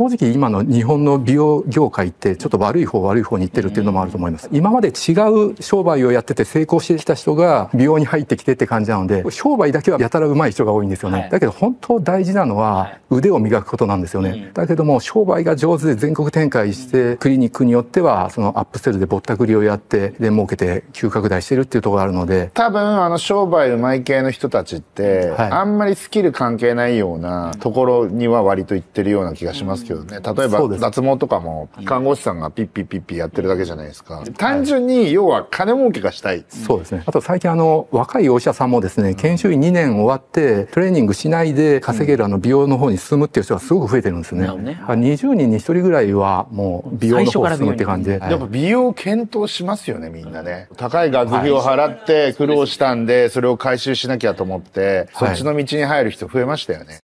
正直今の日本の美容業界ってちょっと悪い方悪い方に行ってるっていうのもあると思います。今まで違う商売をやってて成功してきた人が美容に入ってきてって感じなので、商売だけはやたら上手い人が多いんですよね。だけど本当大事なのは腕を磨くことなんですよね。だけども商売が上手で全国展開してクリニックによってはそのアップセルでぼったくりをやってで儲けて急拡大してるっていうところがあるので。多分あの商売上手い系の人たちって、はい、あんまりスキル関係ないようなところには割と行ってるような気がしますけどね。例えば脱毛とかも看護師さんがピッピッピッピやってるだけじゃないですか。単純に要は金儲けがしたい。そうですね。あと最近あの若いお医者さんもですね、研修医2年終わってトレーニングしないで稼げるあの美容の方に進むっていう人がすごく増えてるんですね。ね20人に1人ぐらいはもう美容の方に進むって感じで。やっぱ美容検討しますよね、みんなね。高い学費を払って苦労したんで、それを回収しなきゃと思って、そっちの道に入る人増えましたよね。